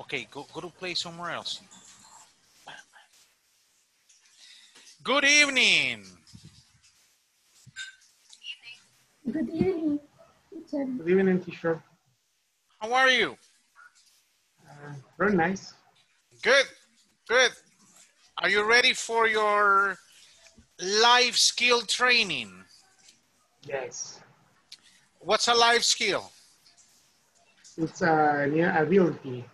Okay, go, go to play somewhere else. Good evening. Good evening, teacher. Good evening, teacher. How are you? Uh, very nice. Good, good. Are you ready for your life skill training? Yes. What's a life skill? It's a new ability.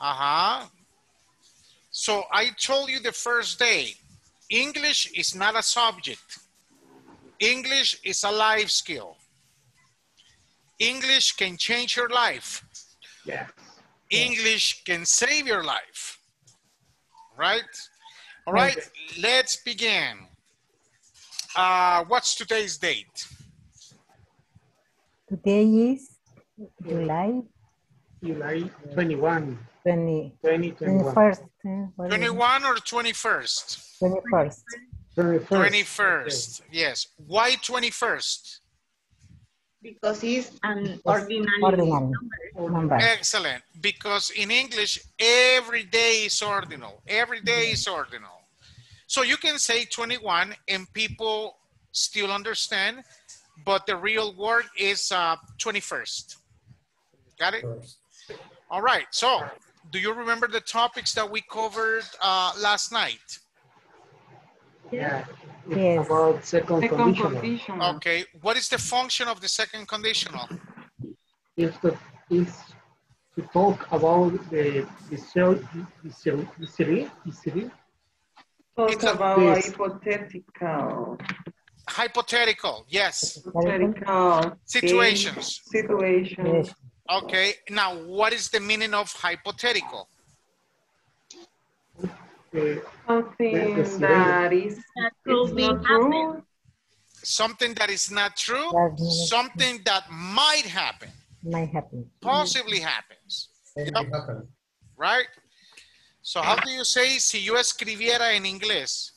Uh-huh. So I told you the first day, English is not a subject. English is a life skill. English can change your life. Yes. English can save your life. Right? All right, let's begin. Uh, what's today's date? Today is July July 21, 20, 2021. 21st. eh, what is it? 21 or 21st? 21st. 21st. 21st, yes. Why 21st? Because it's an ordinary Ordinary Okay. number. Excellent, because in English, every day is ordinal. Every day is ordinal. So you can say 21 and people still understand, but the real word is uh, 21st. Got it? All right, so do you remember the topics that we covered uh, last night? Yeah. Yes. About second, Second conditional. conditional. Okay, what is the function of the second conditional? It's, the, it's to talk about the the cell, the cell, the city, the. Talk It's about Yes. hypothetical, Hypothetical, yes. hypothetical Situations. case, Situation. Yes. Okay, now what is the meaning of hypothetical? Something that is That could be not true. Something that is not true, That something that might happen, might happen. possibly happens, right? So how do you say si yo escribiera en inglés?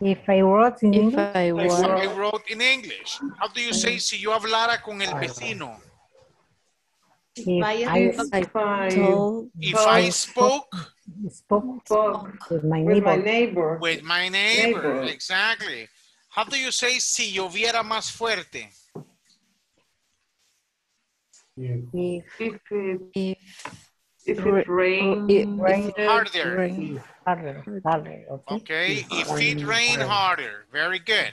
If I wrote in If English, I If I wrote in English. How do you say si yo hablara con el vecino? If I I I If I told If I spoke spoke spoke with my with my neighbor, with my neighbor, Neighbor. exactly. How do you say si lloviera más fuerte? if if it, if if Ra- it rains, it Rain. Harder. rain. harder, harder, okay? Okay, if it Rain rain harder. harder, very good.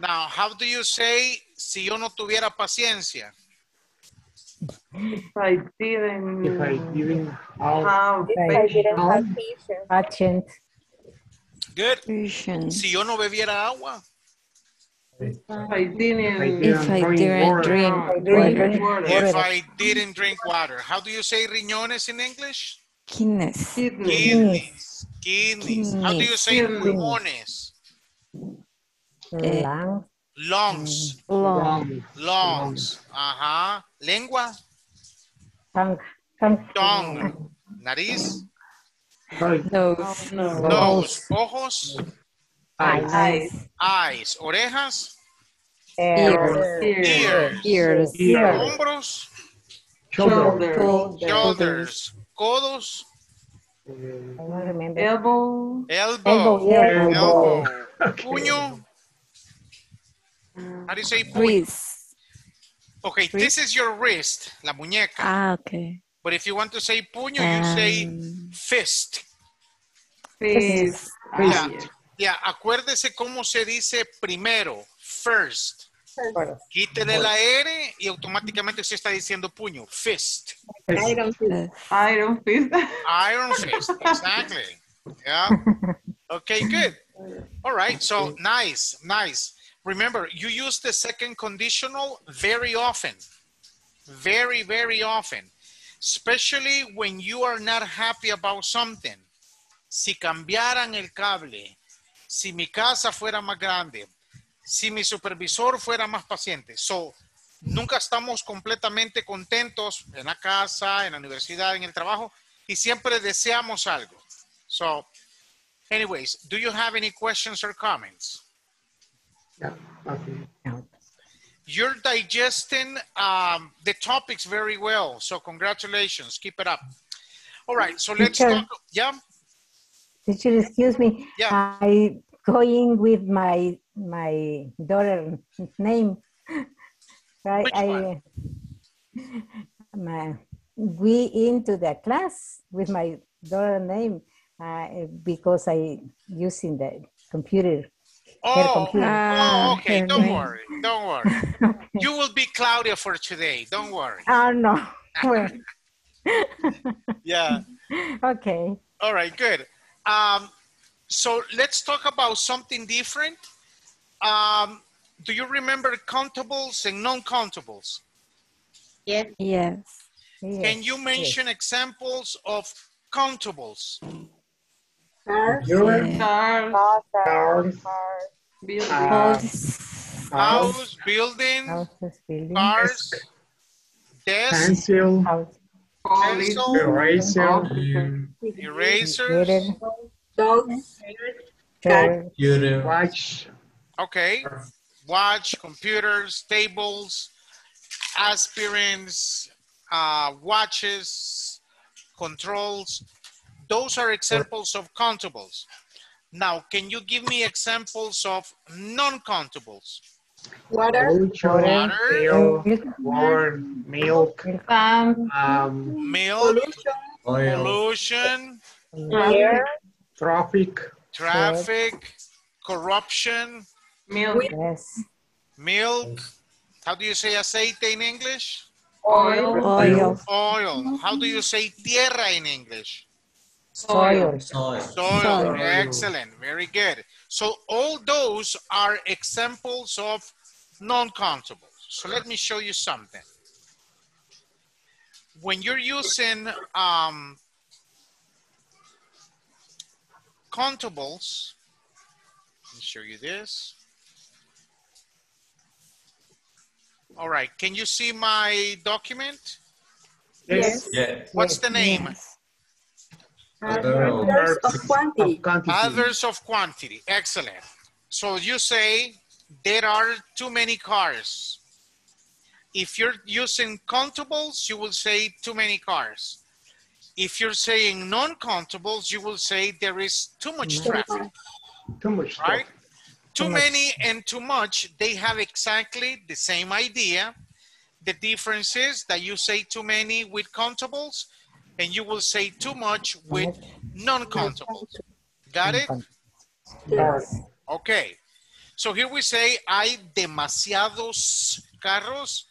Now, how do you say si yo no tuviera paciencia? If I didn't If I didn't have have I patience, didn't have patient, Good. Patience. Si yo no bebiera agua. if I didn't If I drink didn't water, drink drink drink water. water, If I didn't drink water. How do you say riñones in English? Kidneys. Kidneys. Kidneys. How do you say Kidneys. pulmones? Eh, Lungs. Lungs. Lungs. Ajá. Lengua. Tongue. Tongue. Nariz. Nose. Nose. Ojos. Eyes. Eyes. Orejas. Ears. Ears. Hombros. Shoulders. Codos. Elbow. Elbow. Elbow. Puño. How do you say? Wrist. Okay, this is your wrist, la muñeca. Ah, okay. But if you want to say puño, you say Um, fist. fist, Yeah. ah, Ya, acuérdese cómo se dice primero, first. First. Quítele la R y automáticamente usted está diciendo puño, fist. Iron fist. iron fist, Iron fist, exactly. Yeah. Okay, good. All right, so nice, nice. Remember, you use the second conditional very often. Very, very often. Especially when you are not happy about something. Si cambiaran el cable, si mi casa fuera más grande, si mi supervisor fuera más paciente. So, nunca estamos completamente contentos en la casa, en la universidad, en el trabajo, y siempre deseamos algo. So, anyways, do you have any questions or comments? Yeah, okay. you're digesting um, the topics very well. So congratulations. Keep it up. All right. So let's Teacher. talk. Yeah. Teacher, excuse me. Yeah. I going with my my daughter name. Right. Which I one? my we into the class with my daughter name uh, because I using the computer. Oh, oh, Ah, okay. her Don't name. worry. Don't worry. You will be Claudia for today. Don't worry. Oh no. Well, Yeah. okay. All right. Good. Um, so let's talk about something different. Um, do you remember countables and non-countables? Yes. Yes. Yes, Can you mention examples of countables? Cars. Computer, Cars, cars, buildings. House. house, House, building, houses, buildings, cars, desk, pencil, house, pencil, eraser, Officer. erasers. computer, Dogs. chair, watch, Okay. Watch, computers, tables, aspirants, uh, watches, controls. Those are examples of countables. Now, can you give me examples of non-countables? Water. culture, Water. milk, corn, milk, Sand. um, Milk, Pollution. pollution, Air. traffic, traffic, corruption, Milk. yes, milk. How do you say aceite in English? Oil. Oil. Oil. How do you say tierra in English? Soil, Soil. Soil. Excellent. Very good. So all those are examples of non-countables. So let me show you something. When you're using um, countables, let me show you this. All right, can you see my document? yes, Yeah. What's the name? Yes. Others of quantity. of quantity, Others of quantity. Excellent. So you say there are too many cars. If you're using countables, you will say too many cars. If you're saying non-countables, you will say there is too much traffic, too much stuff. right? Too Too much. many and too much, they have exactly the same idea. The difference is that you say too many with countables and you will say too much with non-countables. Got it? yes, Okay. So here we say hay demasiados carros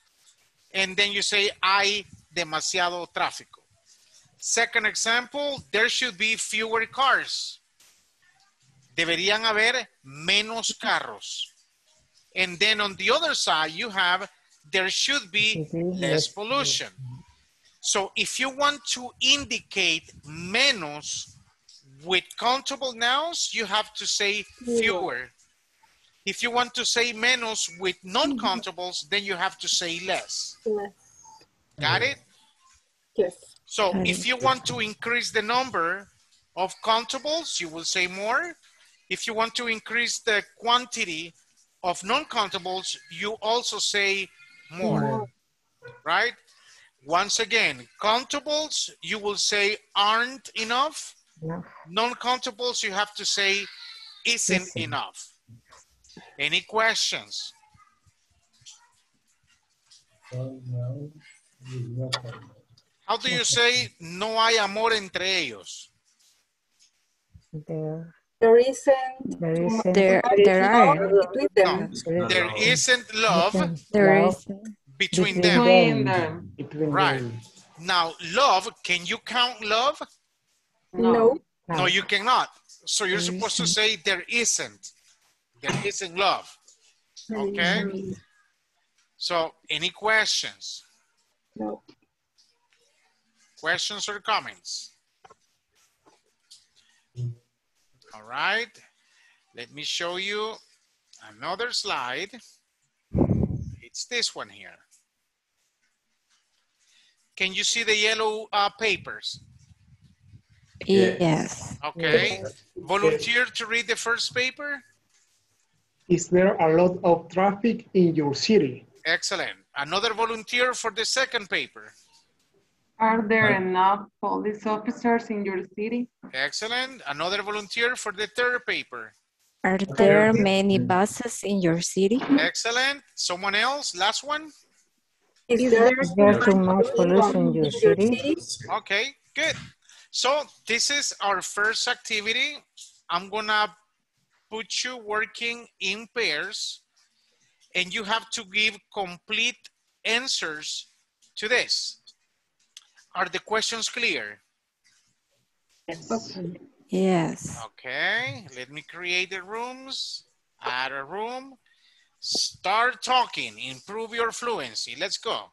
and then you say hay demasiado tráfico. Second example, there should be fewer cars. Deberían haber menos carros. And then on the other side, you have there should be less pollution. So if you want to indicate menos with countable nouns, you have to say fewer. If you want to say menos with non-countables, then you have to say less. Got it? Yes. So if you want to increase the number of countables, you will say more. If you want to increase the quantity of non-countables, you also say more, right? Once again, countables, you will say aren't enough. no, Non-countables, you have to say isn't Isn't. enough. Any questions? How do you say no hay amor entre ellos? there, There isn't. there is There, there are. Between them. No, there isn't love There is. Between Between them. Between them. Between Right. them. Now, love, can you count love? No. No, you cannot. So you're mm-hmm. supposed to say there isn't. There isn't love. Okay. So any questions? No. Questions or comments? All right. Let me show you another slide. It's this one here. Can you see the yellow uh, papers? Yes. Okay. Volunteer to read the first paper? Is there a lot of traffic in your city? Excellent. Another volunteer for the second paper. Are there enough police officers in your city? Excellent. Another volunteer for the third paper. Are there many buses in your city? Excellent. Someone else? Last one? Is there Is there too much pollution in your city? Okay, good. So this is our first activity. I'm gonna put you working in pairs and you have to give complete answers to this. Are the questions clear? Yes. Yes. Okay, let me create the rooms, add a room, start talking, improve your fluency. Let's go.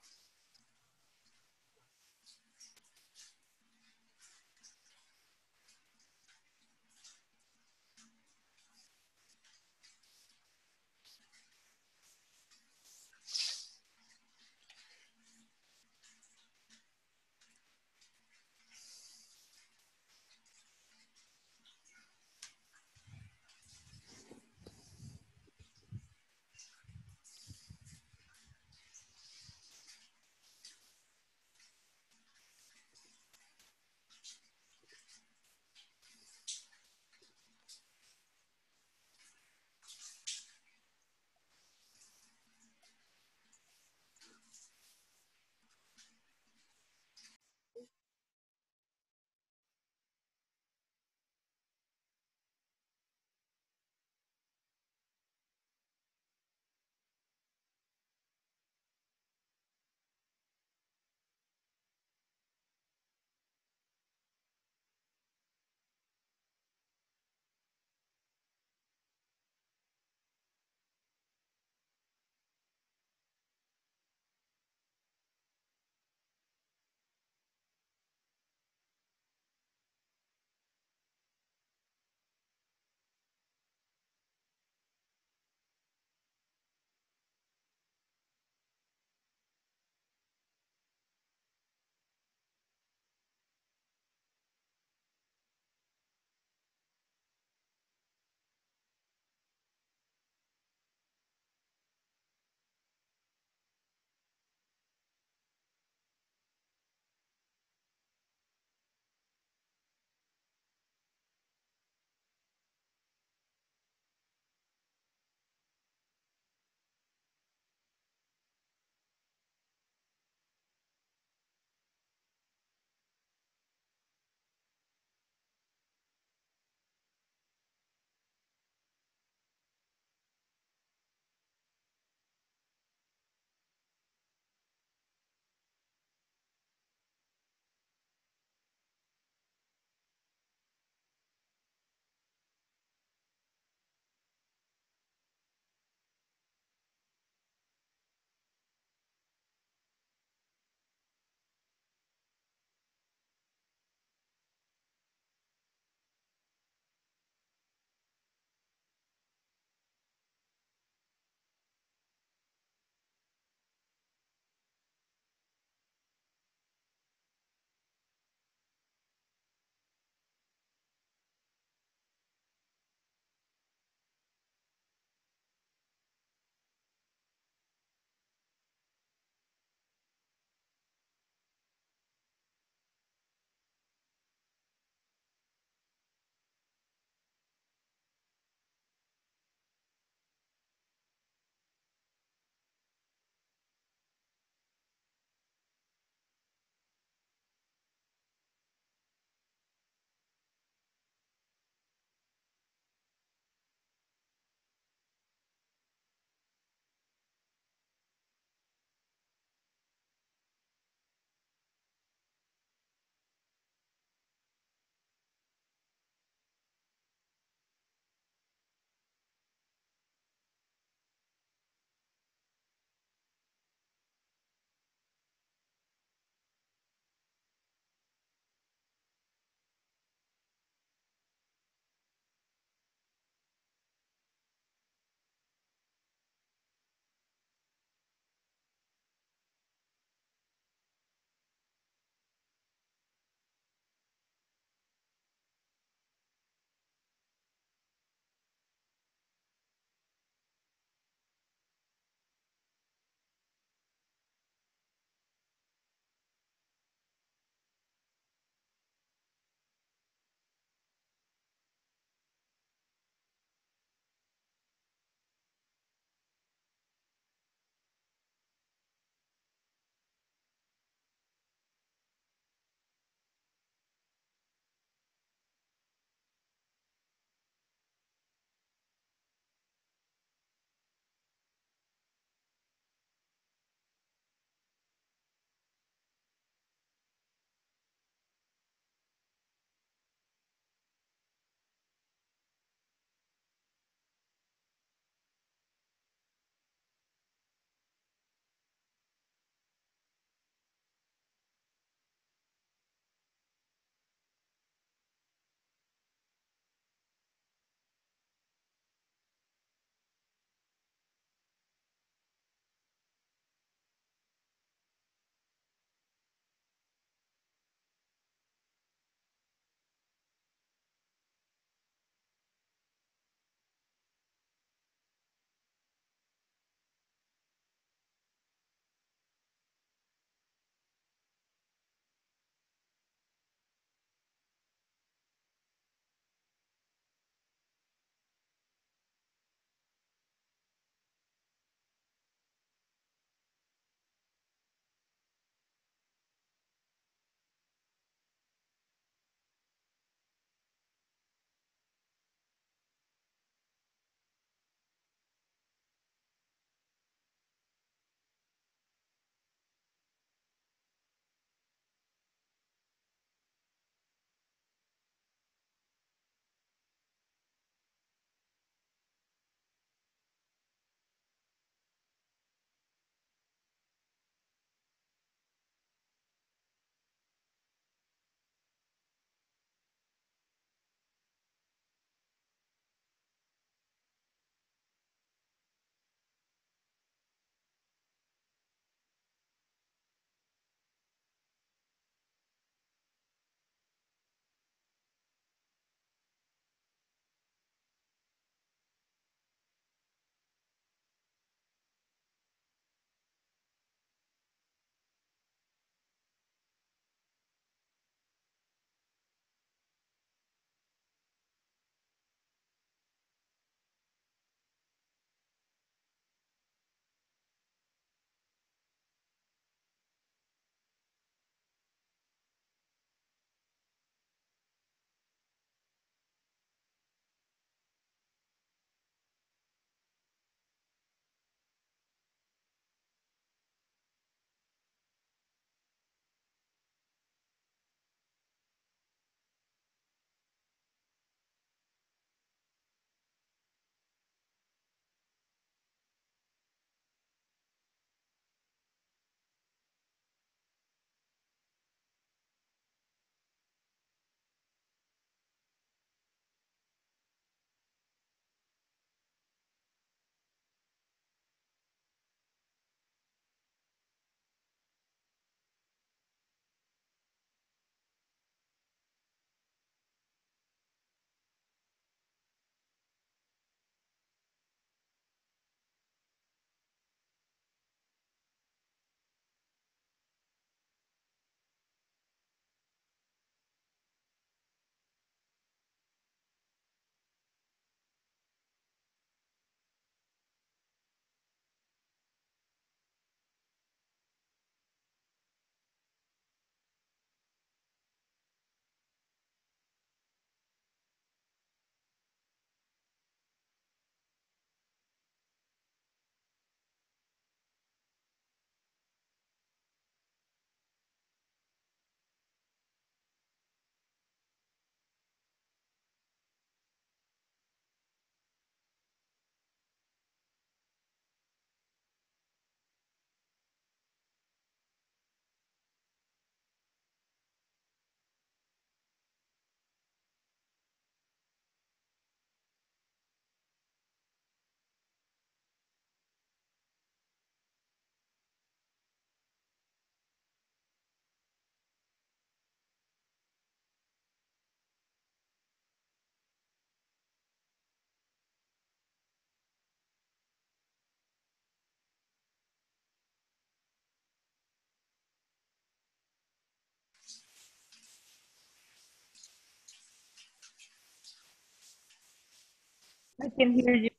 I can hear you.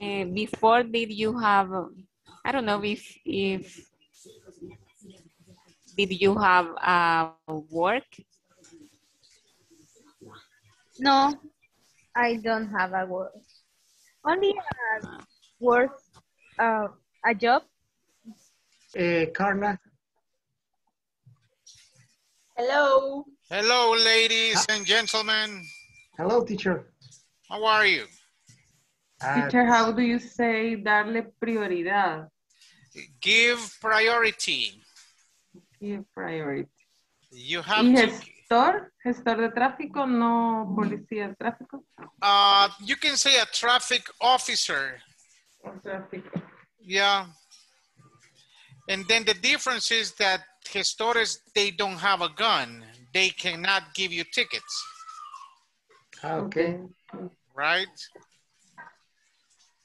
Uh, before, did you have, I don't know if, if, did you have uh, work? No, I don't have a work. Only a work, uh, a job. Uh, Carla, Hello. Hello, ladies and gentlemen. Hello, teacher. How are you? Uh, Teacher, how do you say darle prioridad? Give priority. Give priority. You have ¿Y to, gestor? ¿Gestor de tráfico? No policía de tráfico. uh, you can say a traffic officer. O tráfico. Yeah. And then the difference is that gestores, they don't have a gun. They cannot give you tickets, ah, okay. right?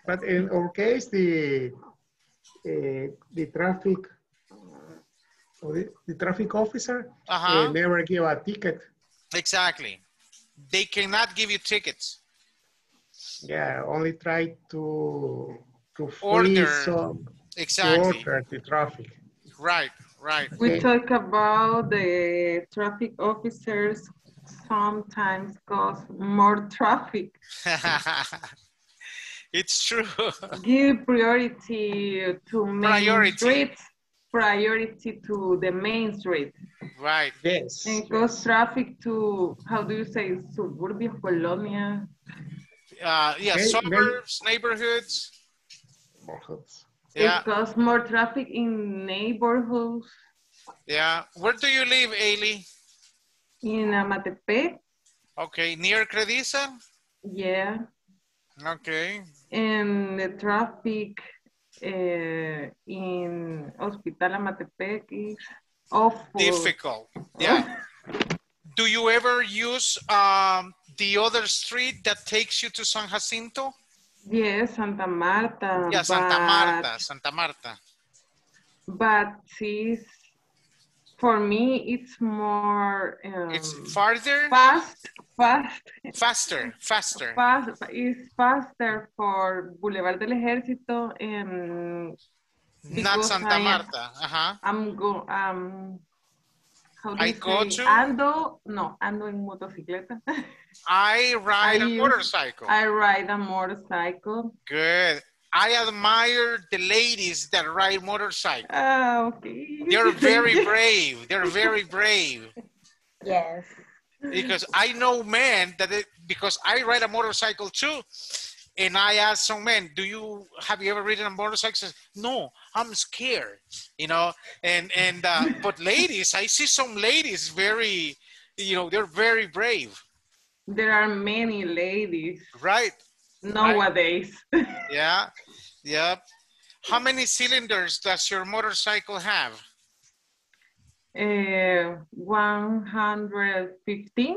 But in our case, the uh, the traffic or the, the traffic officer uh, Uh-huh. never give a ticket. Exactly. They cannot give you tickets. Yeah, only try to to free Order. some to order the traffic. Right, right. We Okay. talk about the traffic officers sometimes cause more traffic. it's true. Give priority to main Priority. streets, priority to the main street. right. Yes. And cause traffic to, how do you say, suburbia, colonia? Uh, yeah, Okay, suburbs, neighborhoods. Yeah, It cause more traffic in neighborhoods, yeah. Where do you live, Ailey? In Amatepec, Okay, near Credisa? yeah. Okay. And the traffic uh, in Hospital Amatepec is awful. Difficult. Yeah. Do you ever use um, the other street that takes you to San Jacinto? Yes, Santa Marta. Yeah, Santa but- Marta, Santa Marta. But it's, for me, it's more um, It's farther, fast, fast, faster, faster. fast. It's faster for Boulevard del Ejército and Not Santa I Marta. Uh-huh. I'm go um. How do I you go say? to- Ando, no, ando en motocicleta. I ride I a use- motorcycle. I ride a motorcycle. Good. I admire the ladies that ride motorcycles. Ah, okay. They're very brave. They're very brave. Yes. Because I know men that it, because I ride a motorcycle too. And I ask some men, do you have you ever ridden a motorcycle? Says, no, I'm scared. You know, and and uh, but ladies, I see some ladies very, you know, they're very brave, There are many ladies right? nowadays. Yeah, yeah. How many cylinders does your motorcycle have? uh, 115.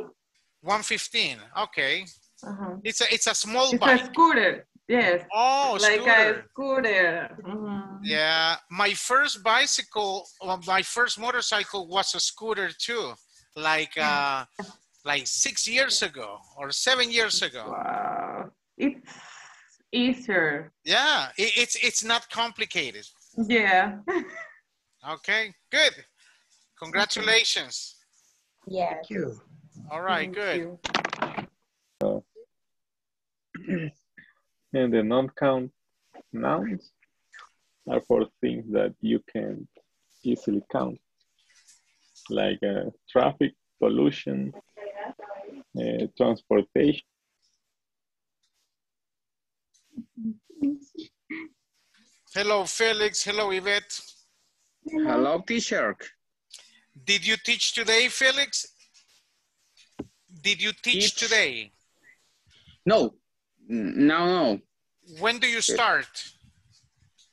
115. Okay. Uh-huh. It's a it's a small It's bike. a scooter. Yes. oh, like scooter. a scooter. Mhm. Yeah, my first bicycle, well, my first motorcycle was a scooter too, like uh, like six years ago or seven years ago. Wow. It's easier. Yeah, it, it's it's not complicated. Yeah. Okay, good. Congratulations. Yeah. Thank you. All right, Thank good. you. And the non-count nouns are for things that you can easily count, like uh, traffic, pollution, uh, transportation. Hello, Felix. Hello, Yvette. Hello, teacher. Did you teach today, Felix? Did you teach Teach. today? No, no, no. When do you start?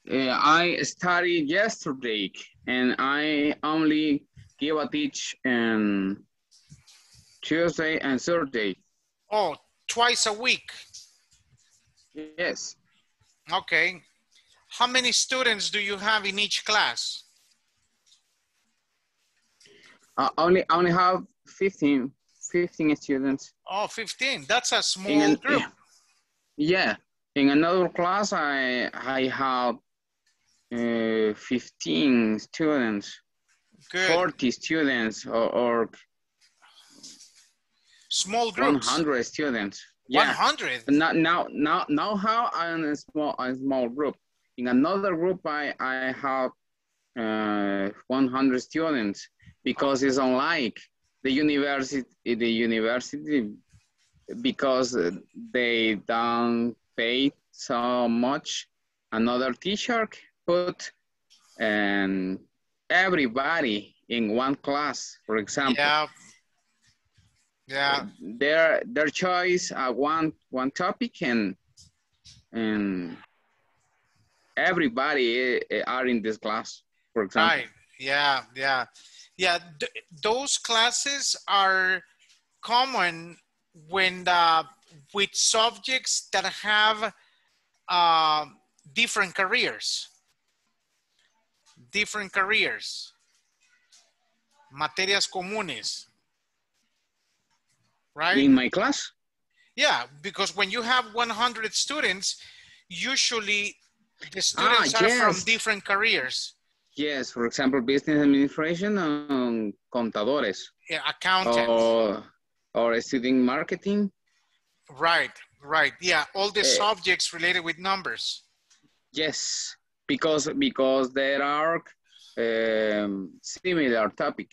Uh, I studied yesterday, and I only give a teach on Tuesday and Thursday. Oh, twice a week. Yes, Okay. How many students do you have in each class? I only only have 15, 15 students. Oh, 15. That's a small an- group. Yeah, in another class, I I have uh, 15 students, Good. 40 students, or, or Small groups. 100 students. Yeah. 100. But Now, now, now, now, how I'm in a small, a small group. In another group, I I have uh, 100 students because it's unlike the university. The university because they don't pay so much. Another teacher put and everybody in one class, for example. Yeah. Yeah. Their their choice uh, one one topic and and everybody uh, are in this class, for example. Right. Yeah. Yeah. Yeah. Th- those classes are common when the, with subjects that have uh, different careers. Different careers. Materias comunes. Right? In my class, Yeah, because when you have 100 students, usually the students are from different careers. yes, for example, business administration and contadores, Yeah, accountant. or or studying marketing. Right, right. Yeah, all the Eh. subjects related with numbers. Yes, because because there are um, similar topic.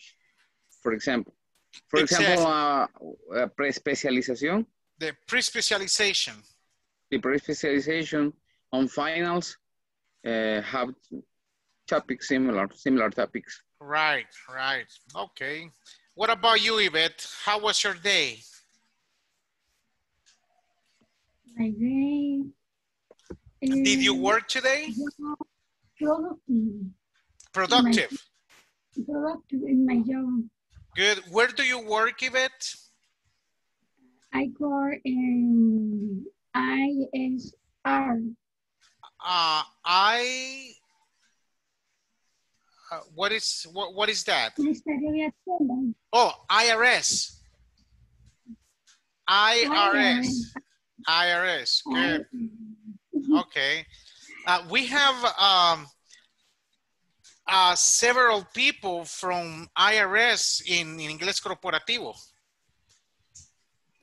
For example, for example, uh, uh, pre-specialización, The pre-specialization. the pre-specialization on finals uh, have topics similar, similar topics. Right, right. Okay. What about you, Yvette? How was your day? My day. Did you work today? Productive, Productive. productive in my job. Good. Where do you work, Yvette? I work in ISR. Uh, I. Uh, what is what? What is that? Ministerio de Hacienda. Oh, IRS. IRS. IRS. Good. Okay. Uh, we have um, uh, several people from IRS in, in Inglés Corporativo.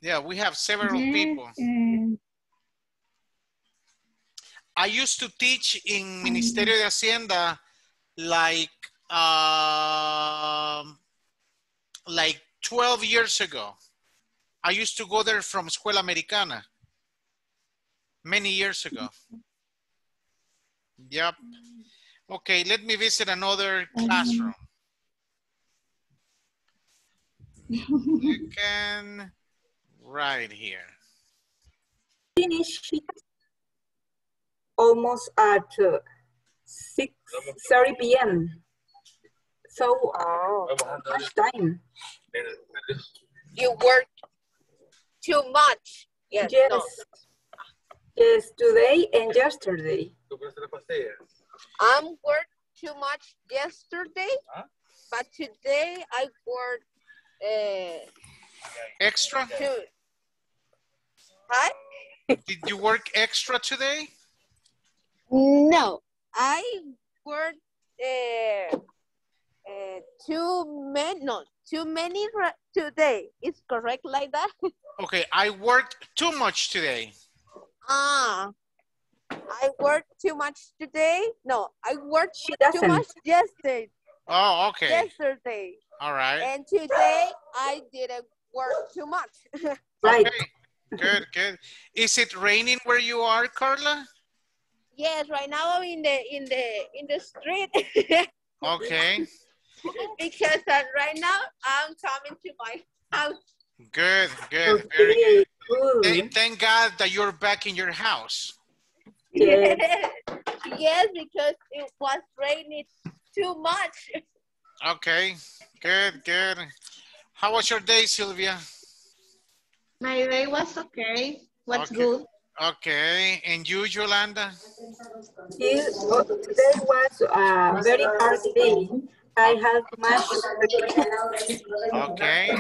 Yeah, we have several Yes, people. uh, I used to teach in Ministerio de Hacienda like um, like 12 years ago. I used to go there from Escuela Americana many years ago. Yep. Okay, let me visit another classroom. You can right here. finish almost at uh, 6.30 p.m. So, uh, much time. You work too much. Yes. Yes. no. Yes, today and yesterday. I'm worked too much yesterday, but today I worked uh, Extra? too. Hi? Did you work extra today? No, I worked uh, uh, too many. No, too many today. Is correct like that? Okay, I worked too much today. ah, I worked too much today. No, I worked too much yesterday. Oh, okay. Yesterday, All right. and today I didn't work too much. Right. Okay. Good, good. Is it raining where you are, Carla? yes, right now I'm in the in the in the street Okay. because uh, right now I'm coming to my house. Good, good. Very good. Okay, Thank, good. thank God that you're back in your house. Yes. yes, because it was raining too much. Okay. Good, good. How was your day, Sylvia? My day was okay. What's Okay. good? Okay. And you, Yolanda? It- oh, today was a very hard day. I had much Okay.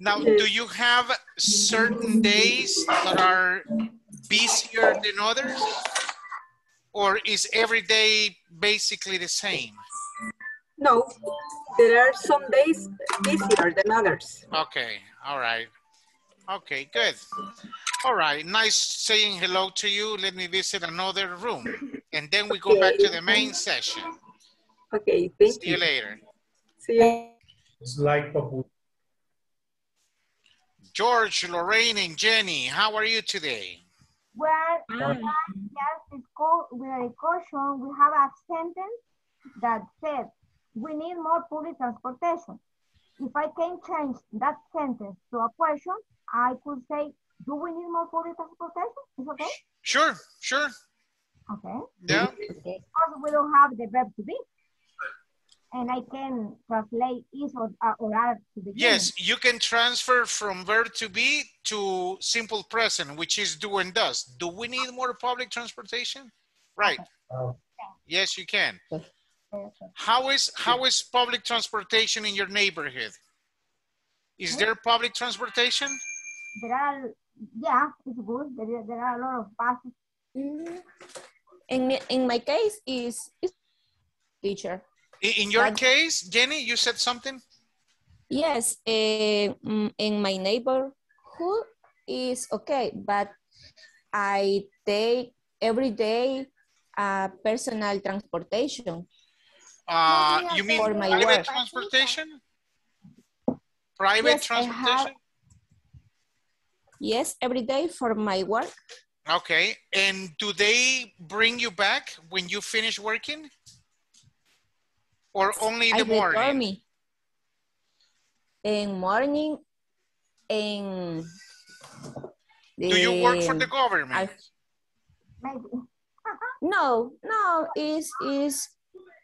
Now, do you have certain days that are busier than others? Or is every day basically the same? No, there are some days busier than others. Okay, all right. Okay, good. All right, nice saying hello to you. Let me visit another room. And then we go back to the main session. Okay, thank See you later. See you. It's like a George, Lorraine, and Jenny, how are you today? Well, just school with a caution, we have a sentence that said, we need more public transportation. If I can change that sentence to a question, I could say, do we need more public transportation? Is okay? Sure, sure. Okay. Yeah. Because we don't have the verb to be. And I can translate is or, uh, or are to the. Yes, you can transfer from verb to be to simple present, which is do and does. Do we need more public transportation? Right. Yes, you can. How is how is public transportation in your neighborhood? Is there public transportation? There are, yeah, it's good. There, there are a lot of buses. In, in my case is, is teacher. In, in your But- case, Jenny, you said something? Yes, eh, mm, in my neighborhood is okay, but I take every day uh, personal transportation. Uh, you mean For my private work. transportation? Private Yes, I have- transportation? Yes, every day for my work. Okay, and do they bring you back when you finish working? Or only in the return morning? In morning, in Do you work for the the- government? I- no, no, is is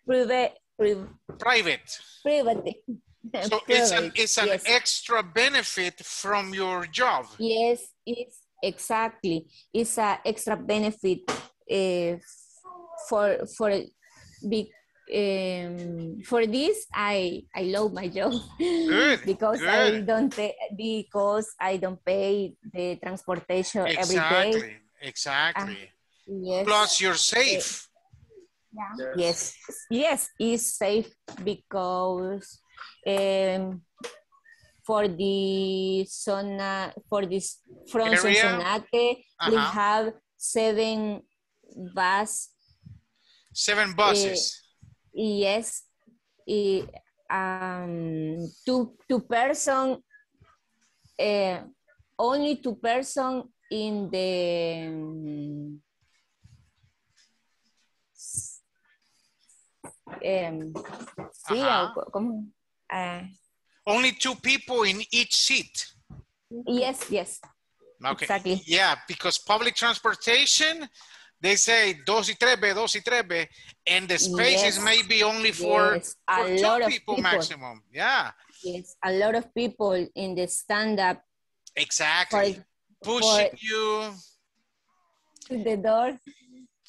private, private, Private. private. So it's an, it's an yes. extra benefit from your job. Yes, it's exactly. It's a extra benefit uh, for for big. Um, for this, I I love my job Good, because I don't pay because I don't pay the transportation every day. Exactly, exactly. Yes. Plus you're safe. Yes, yes, it's safe because um, for the zona, for this from Area? Sonsonate, we Uh-huh. have seven bus. Seven buses. Yes, um, two two person, uh, only two person in the. um, em, sí, Ajá. o ¿cómo? Ah, Only two people in each seat. yes, yes. Okay. Exactly. Yeah, because public transportation, they say dos y tres, B, dos y tres, B, and the spaces Yes. may be only for, Yes, a for two lot of people, people. maximum. Yeah, Yes, a lot of people in the stand-up exactly. Pushing you, to the door.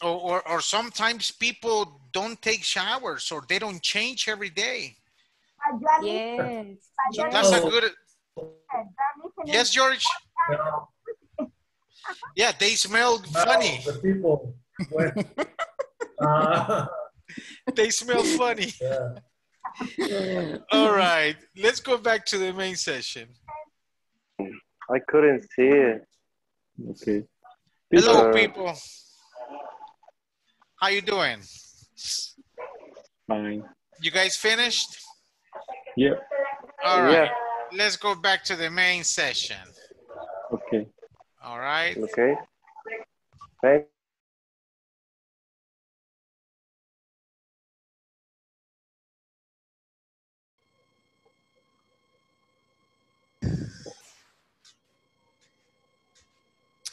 or, or, or sometimes people don't take showers or they don't change every day. Yes. That's a good, yes, George? Yeah, they smell funny. The people. When, uh, They smell funny. yeah. All right, let's go back to the main session. I couldn't see it. Okay. Hello, Uh, people. How you doing? Fine. You guys finished? Yeah. All right. Yeah. Let's go back to the main session. All right. Okay. Thank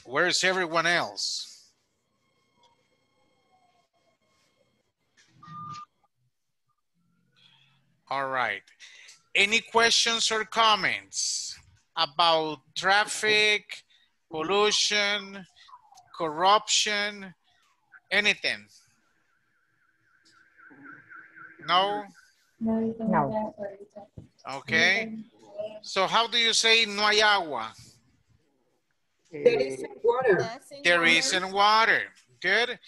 Where's everyone else? All right. Any questions or comments about traffic, pollution, corruption, anything? No? No. Okay. So how do you say no hay agua? Eh, there is water. There isn't water. Good.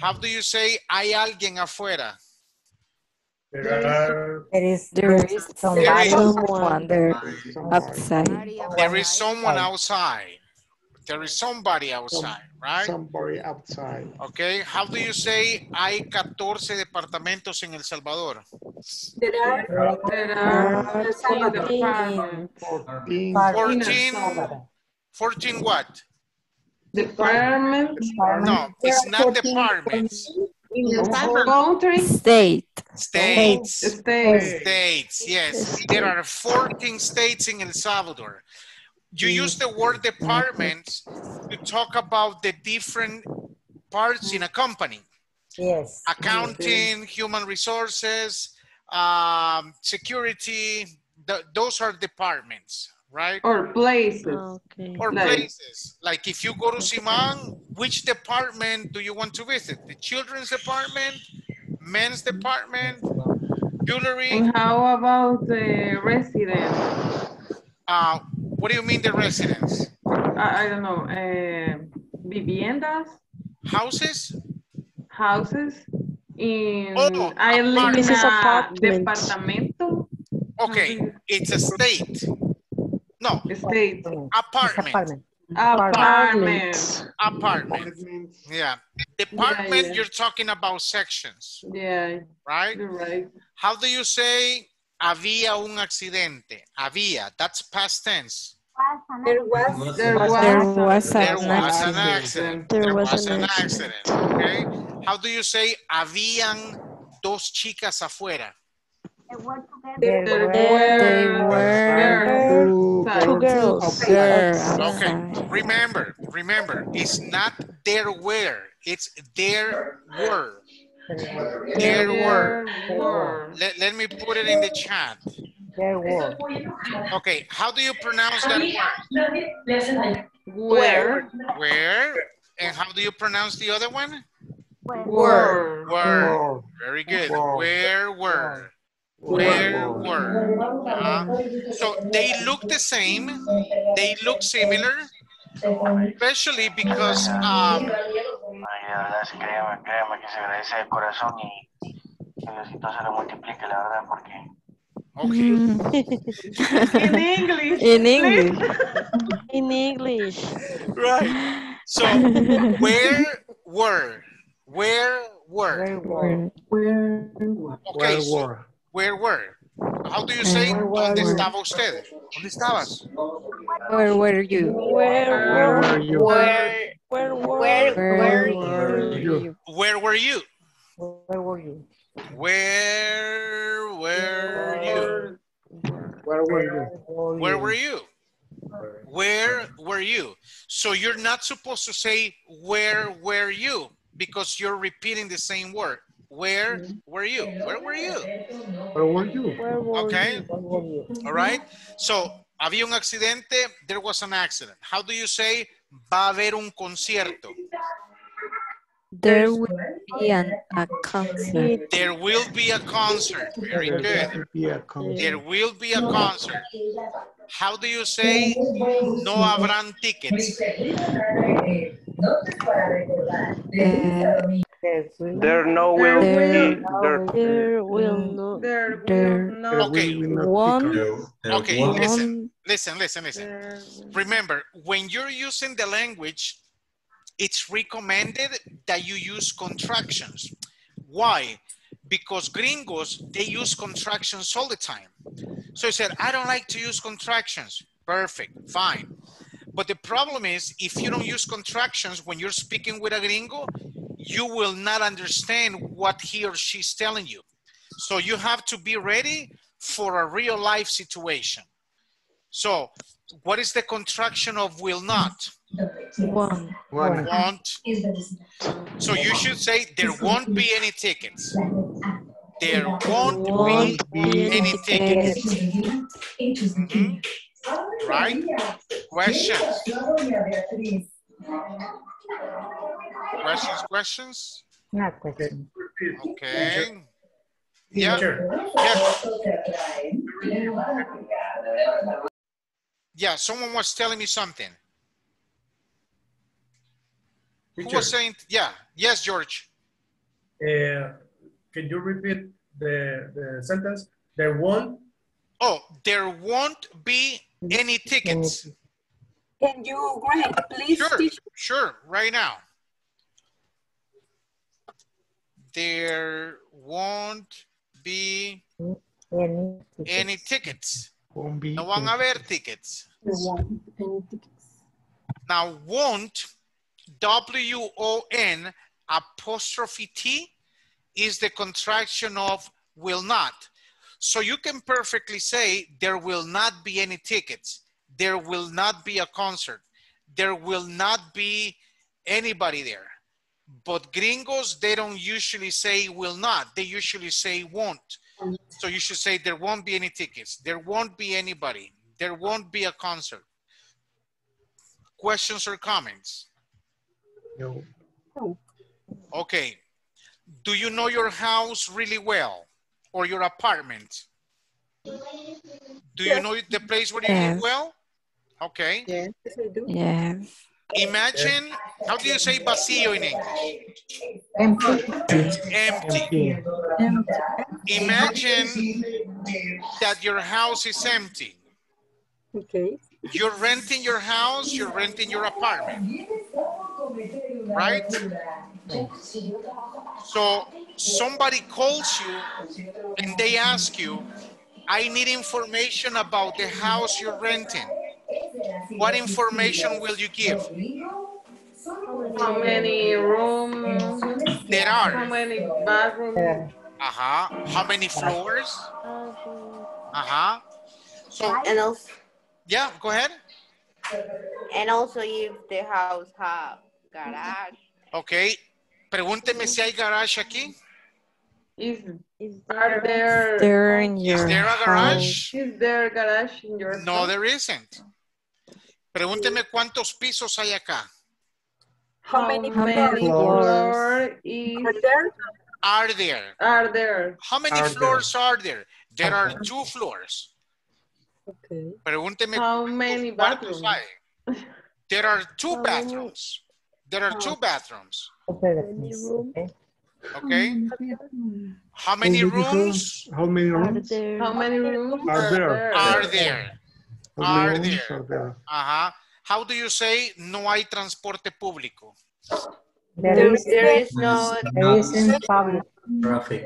How do you say hay alguien afuera? There is, There there is is somebody. There is- someone there outside. There is someone outside. There is somebody outside, right? Somebody outside. Okay. How do you say hay 14 departamentos en El Salvador? There are There are 14 14. 14, 14 what? Departments. No, it's not departments. Country. State. States. State. States, yes. There are 14 states in El Salvador. You use the word departments to talk about the different parts in a company. Yes. Accounting, human resources, um, security, th- those are departments, right? Or places. Okay. Or Like- places. Like if you go to Siman, which department do you want to visit? The children's department, men's department, jewelry? And how about the residents? Uh, what do you mean the residents? I, I don't know. Uh, viviendas, Houses? houses. In Oh, I live in This is a apartments. departamento. Okay, it's a state. No, State. apartment. Apartment. Apartment. Yeah. Department, yeah. you're talking about sections, Yeah, right? you're right. How do you say había un accidente? Había, that's past tense. There was There was, There was There an was an accident. accident. There There was was an an accident. Okay. How do you say habían dos chicas afuera? They work together. There There were- They were were girls. two girls. Okay. Remember, remember, it's not there were, it's there were. There were. There were. Let, let me put it in the chat. There were. Okay, how do you pronounce that word? Where? Where? And how do you pronounce the other one? Were. Were. Very good. Where were? Where were? Uh, so they look the same. They look similar, especially because um, okay, hmm. In English. In English. In English. right. So where were? Where were? Where were. Okay, Where so were? where were? How do you say dónde estaba usted? ¿Dónde estabas? Where were you? Where were you? Where, Where where, where were you? Where were you? Where were you? Where were you? Where were you? Where were you? Where were you? So you're not supposed to say where were you because you're repeating the same word. Where mm-hmm. were you? Where were you? Where were you? Okay. Where were you? All right. So había un accidente. There was an accident. How do you say va a haber un concierto? There will be an, a concert. There will be a concert. Very good. There will be a concert. How do you say no habrán tickets? There will. There no will There be. There, There will not. There There- will not Okay. One. Okay, listen, listen, listen, listen. Remember, when you're using the language, it's recommended that you use contractions. Why? Because gringos, they use contractions all the time. So he said, I don't like to use contractions. Perfect, fine. But the problem is, if you don't use contractions when you're speaking with a gringo, you will not understand what he or she's telling you. So you have to be ready for a real life situation. So what is the contraction of will not? One. One. Won't. So you should say there won't be any tickets. There won't Won't be be any any tickets. tickets. Mhm. Right? Questions? Questions, questions? Not question. Okay. Yeah. Yeah. Yeah, someone was telling me something. Who Teacher. was saying, yeah, yes, George. Uh, can you repeat the, the sentence? There won't, Oh, there won't be any tickets. Can you write, please, Sure, teacher? sure, right now. There won't be Any tickets. any tickets. Won't be No van a haber tickets. Now, won't, W-O-N apostrophe T is the contraction of will not. So you can perfectly say there will not be any tickets. There will not be a concert. There will not be anybody there. But gringos, they don't usually say will not. They usually say won't. So you should say there won't be any tickets. There won't be anybody. There won't be a concert. Questions or comments? No. Okay. Do you know your house really well or your apartment? Do you know the place where you live well? Okay. Yes, I do. Yes. Imagine, how do you say vacío in English? Empty. Empty. Empty. Imagine that your house is empty. Okay. You're renting your house, you're renting your apartment, right? So somebody calls you and they ask you, I need information about the house you're renting. What information will you give? How many rooms? There are? How are. many bathrooms? Uh-huh. How many floors? Uh-huh. So, And also, yeah, go ahead. and also if the house have garage. Ok. Pregúnteme si hay garage aquí. Is, are there, There in Is your there a house. garage? is there garage in your No, house? there isn't. Pregúnteme cuántos pisos hay acá. How many How many floors floors is, are there? Are there? are there? How many Are there? floors are there? There are two floors. Okay. Pregúnteme How many cuántos bathrooms? hay. There are two bathrooms. There are two bathrooms. Okay. Okay. How many rooms How many rooms How many rooms Are there? are there? How Are there? are there? Ajá. How do you say no hay transporte público? There is, There is no, there isn't public.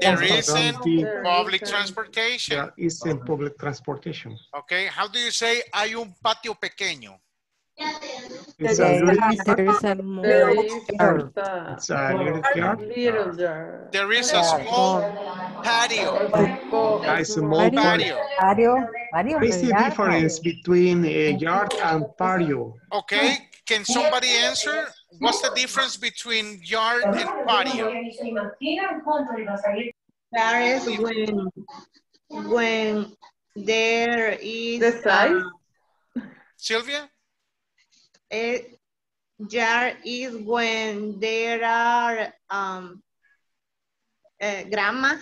There isn't public transportation. There isn't public transportation. Okay. How do you say hay un patio pequeño? It's a little, There is a There more yard. it's a little yard. little jar. There is a small patio. Yeah, it's a small Patio. patio. Patio. Patio, patio. What is the difference between a yard and patio? Okay. Can somebody answer? What's the difference between yard and patio? That is when, when there is. The size? uh, Sylvia? It, jar is when there are, um, uh, grama.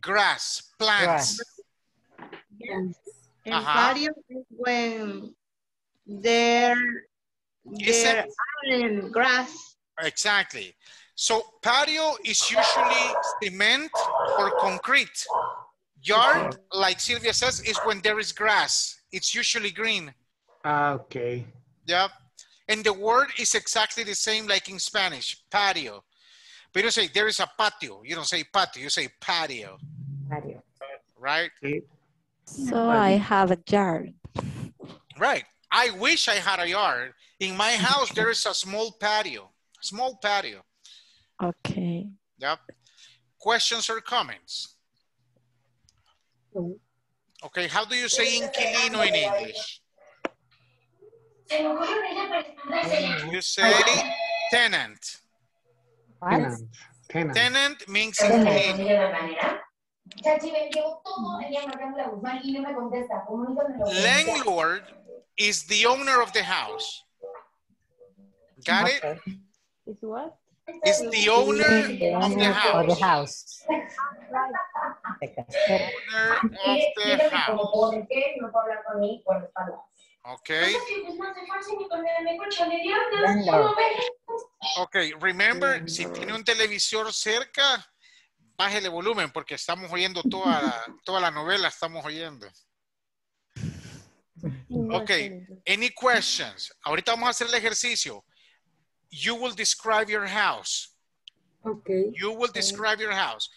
Grass, plants. yes. And Ajá. patio is when there, Is there it- aren't grass. Exactly. So patio is usually cement or concrete. Yard, like Sylvia says, is when there is grass. It's usually green. Ah, Okay. Yeah. And the word is exactly the same like in Spanish, patio. But you don't say there is a patio. You don't say patio, you say patio, Patio. right? So I have a yard. Right. I wish I had a yard. In my house, there is a small patio, small patio. Okay. Yep. Questions or comments? Okay, how do you say inquilino in English? You say tenant. Tenant. Tenant. Tenant means inquilino. Landlord is the owner of the house. Got it? Is what? is the owner The of the owner of the house. house. The casero. Owner of the house. Okay. Ok, remember, si tiene un televisor cerca, bájele volumen porque estamos oyendo toda la, toda la novela, estamos oyendo. Ok, any questions? Ahorita vamos a hacer el ejercicio. You will describe your house. Okay. You will describe your house.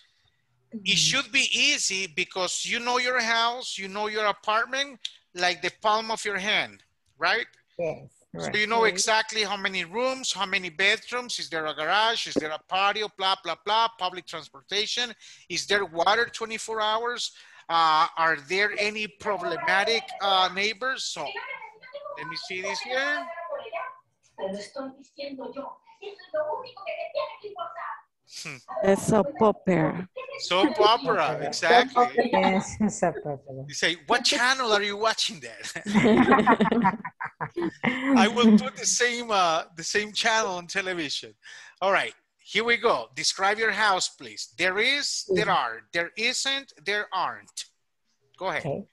It should be easy because you know your house, you know your apartment like the palm of your hand, right? Yes. So you know exactly how many rooms, how many bedrooms, is there a garage, is there a patio, blah, blah, blah, public transportation, is there water 24 hours? Uh, are there any problematic uh, neighbors? So let me see this here. Hmm. A soap opera. Soap opera, exactly. Yes, soap opera. You say, what channel are you watching that? I will put the same uh, the same channel on television. All right, here we go. Describe your house, please. There is, there are. There isn't, there aren't. Go ahead. Okay.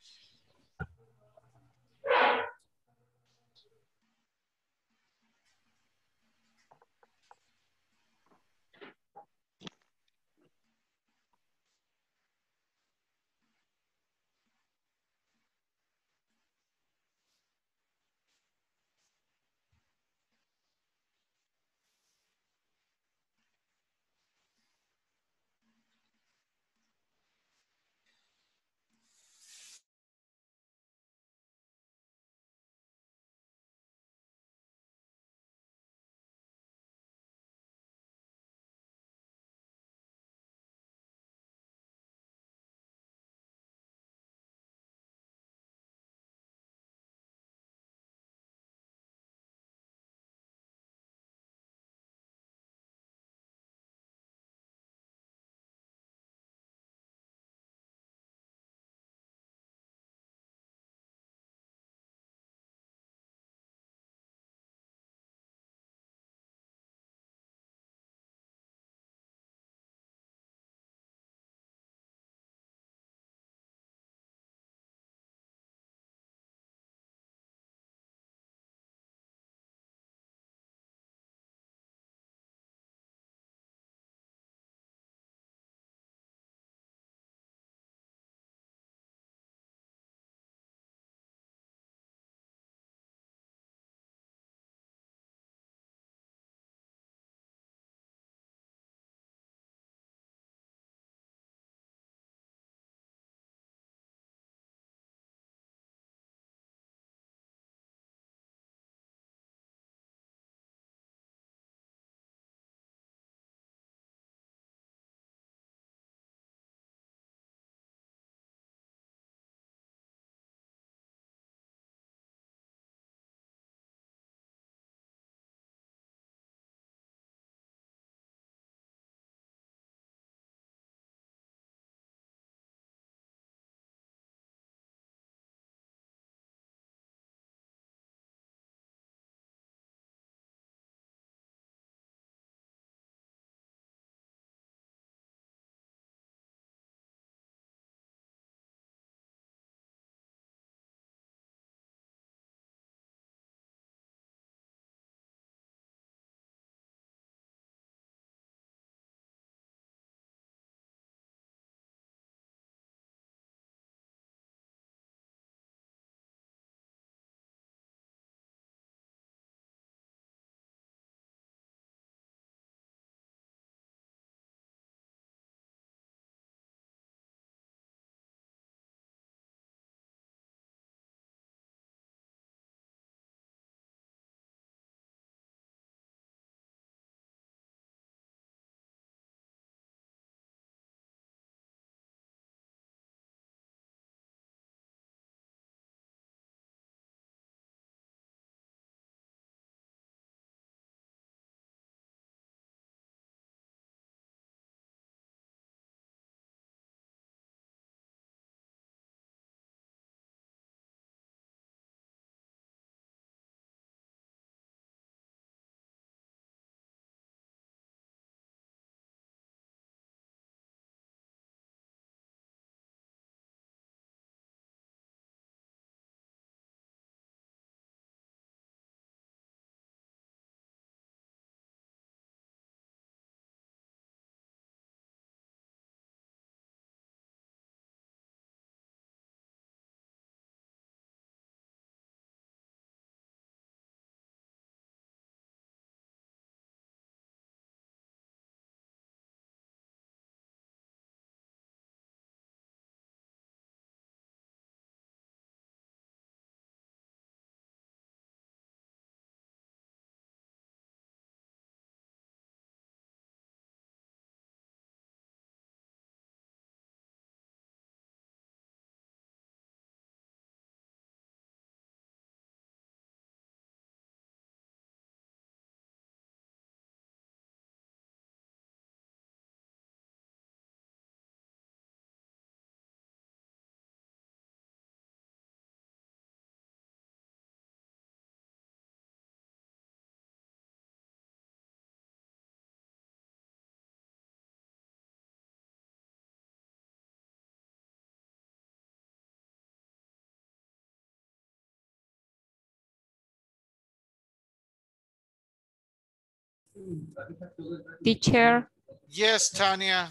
Teacher, Yes, Tanya.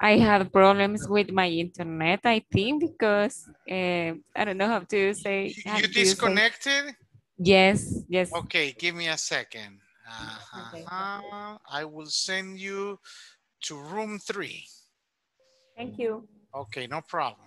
I had problems with my internet, I think, because uh, I don't know how to say. how You do say- disconnected? Yes, yes. Okay, give me a second. Uh-huh. I will send you to room three. Thank you. Okay, no problem.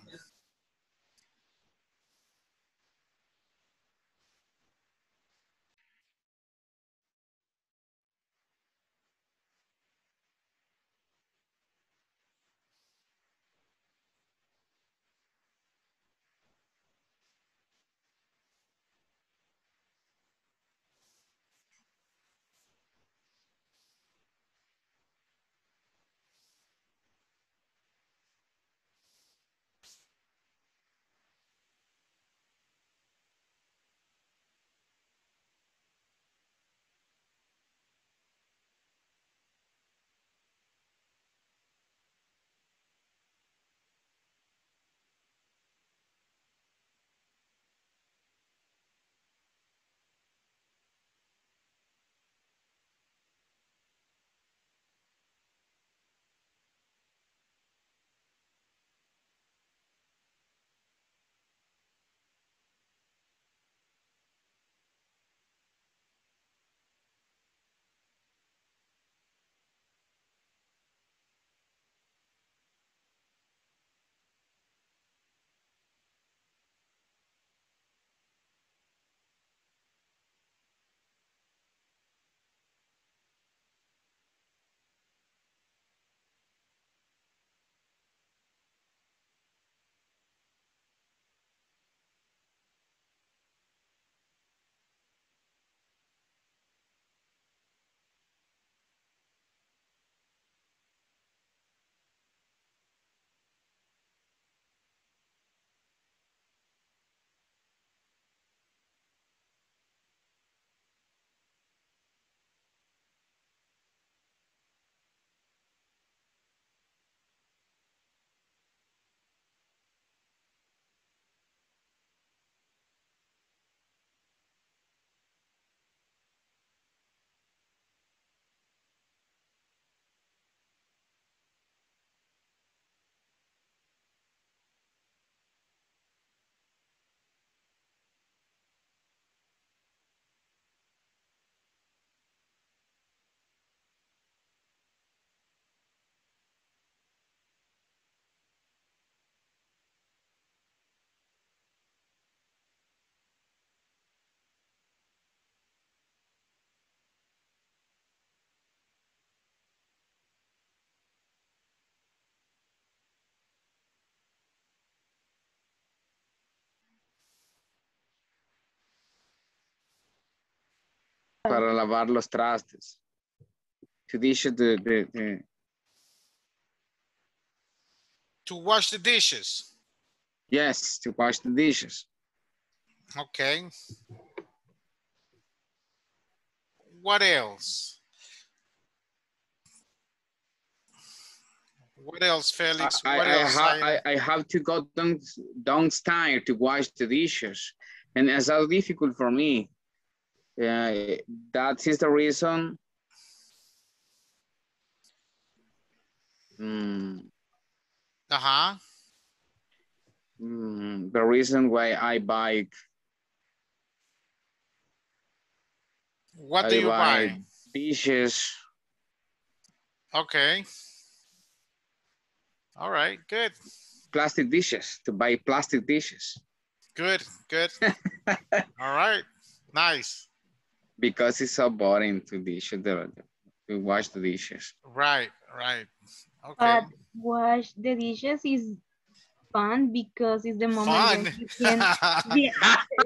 Para lavar los trastes. To dish the, the, the To wash the dishes. yes, to wash the dishes. Okay. What else? What else, Felix? I, What I, else? ha- I- I, I have to go down, downstairs to wash the dishes. And it's so difficult for me. Uh, that is the reason. Mm, Uh-huh. mm, the reason why I buy What I do you buy? dishes. Okay. All right, good, Plastic dishes, to buy plastic dishes. good, good. All right, nice. Because it's so boring to dish the, to wash the dishes. Right, right. Okay. But wash the dishes is fun because it's the moment Fun. when you can.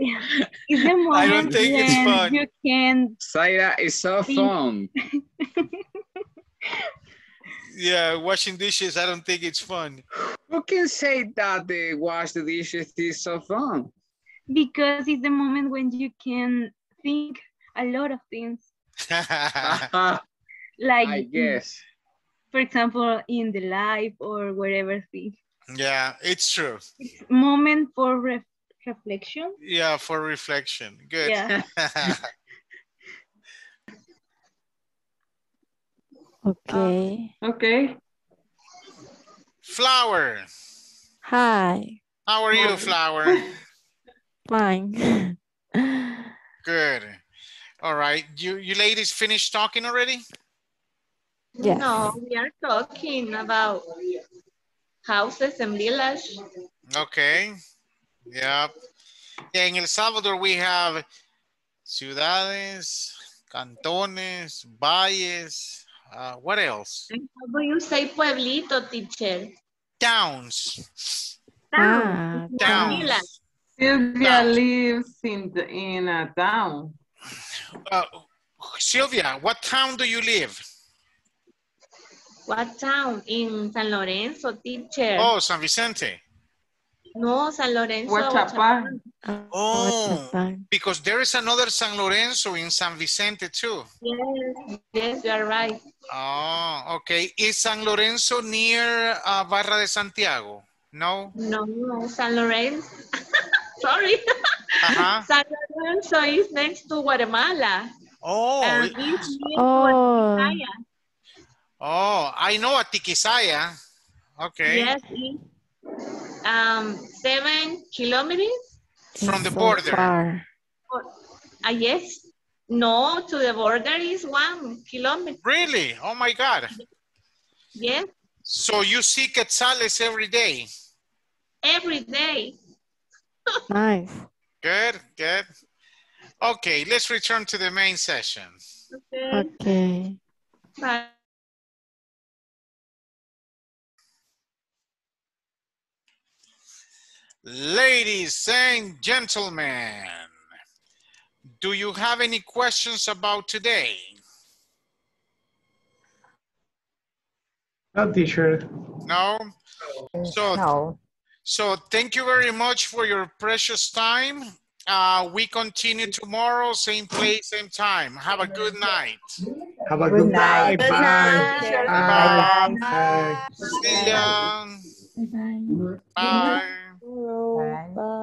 Yeah, it's the moment I don't think it's fun. you can. Saira, it's so fun. Yeah, washing dishes, I don't think it's fun. Who can say that the wash the dishes is so fun? Because it's the moment when you can think a lot of things. Like, I guess. for example, in the life or wherever thing. yeah, it's true. It's moment for ref reflection. Yeah, for reflection. Good. Yeah. Okay. Um, okay. Flower. Hi. How are you, Flower? Fine. Good. All right. You you ladies finished talking already? Yes. No, we are talking about houses and village. Okay. Yep. Yeah, in El Salvador we have ciudades, cantones, valles. Uh, what else? And how do you say pueblito, teacher? Towns. Ah, Towns. Village. Sylvia lives in the, in a town. Uh, Sylvia, what town do you live? What town? In San Lorenzo, teacher. Oh, San Vicente. No, San Lorenzo. Huachapán. Oh, because there is another San Lorenzo in San Vicente too. Yes, yes, you are right. Oh, okay. Is San Lorenzo near uh, Barra de Santiago? No? No, no, San Lorenzo. Sorry. Uh-huh. San Lorenzo is next to Guatemala. Oh, And it's Oh. to oh, I know Atiquizaya. Okay. Yes, um, seven kilometers. From the So border. far. Ah, yes. No, to the border is one kilometer. Really? Oh my God. Yes, So you see quetzales every day. every day. Nice. Good, good. Okay, let's return to the main session. Okay. Okay. Bye. Ladies and gentlemen, do you have any questions about today? No, teacher. No? So, No. So thank you very much for your precious time. Uh, we continue tomorrow, same place, same time. Have a good night. Have a Good good, night. night. Good Bye. night. Bye. Bye. Bye. See ya. Bye. Bye.